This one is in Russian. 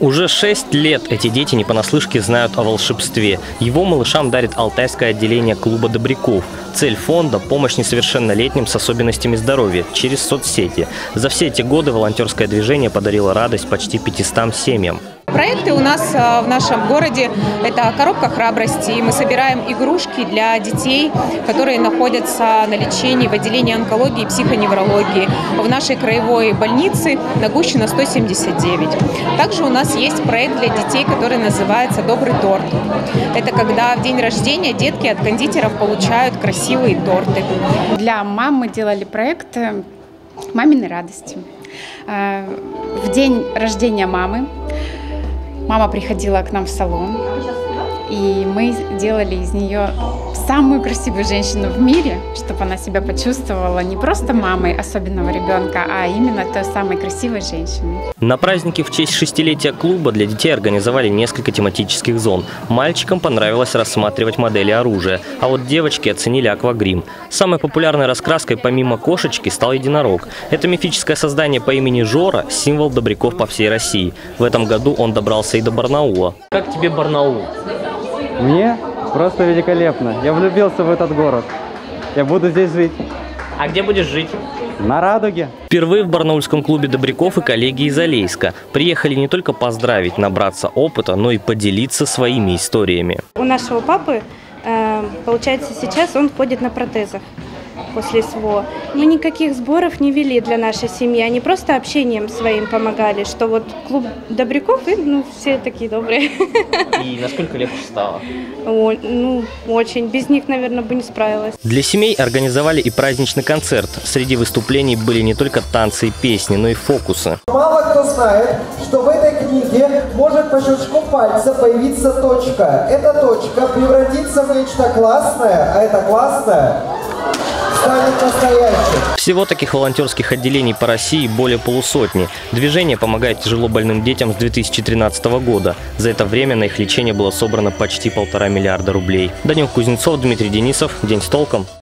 Уже шесть лет эти дети не понаслышке знают о волшебстве. Его малышам дарит Алтайское отделение клуба «Добряков». Цель фонда – помощь несовершеннолетним с особенностями здоровья через соцсети. За все эти годы волонтерское движение подарило радость почти 500 семьям. Проекты у нас э, в нашем городе – это коробка храбрости. Мы собираем игрушки для детей, которые находятся на лечении в отделении онкологии и психоневрологии в нашей краевой больнице на Гущина 179. Также у нас есть проект для детей, который называется «Добрый торт». Это когда в день рождения детки от кондитеров получают красивые торты. Для мам мы делали проект э, «Мамины радости». Э, в день рождения мамы Мама приходила к нам в салон, и мы делали из нее самую красивую женщину в мире, чтобы она себя почувствовала не просто мамой особенного ребенка, а именно той самой красивой женщиной. На празднике в честь шестилетия клуба для детей организовали несколько тематических зон. Мальчикам понравилось рассматривать модели оружия, а вот девочки оценили аквагрим. Самой популярной раскраской помимо кошечки стал единорог. Это мифическое создание по имени Жора – символ добряков по всей России. В этом году он добрался и до Барнаула. Как тебе Барнаул? Мне просто великолепно. Я влюбился в этот город. Я буду здесь жить. А где будешь жить? На Радуге. Впервые в Барнаульском клубе Добряков и коллеги из Алейска приехали не только поздравить, набраться опыта, но и поделиться своими историями. У нашего папы, э, получается, сейчас он ходит на протезах после СВО. Мы никаких сборов не вели для нашей семьи, они просто общением своим помогали, что вот клуб добряков, и, ну, все такие добрые. И насколько легче стало? О, ну, очень. Без них, наверное, бы не справилась. Для семей организовали и праздничный концерт. Среди выступлений были не только танцы и песни, но и фокусы. Мало кто знает, что в этой книге может по щелчку пальца появиться точка. Эта точка превратится в нечто классное, а это классное Всего таких волонтерских отделений по России более полусотни. Движение помогает тяжело больным детям с 2013 года. За это время на их лечение было собрано почти полтора миллиарда рублей. Данил Кузнецов, Дмитрий Денисов. День с толком.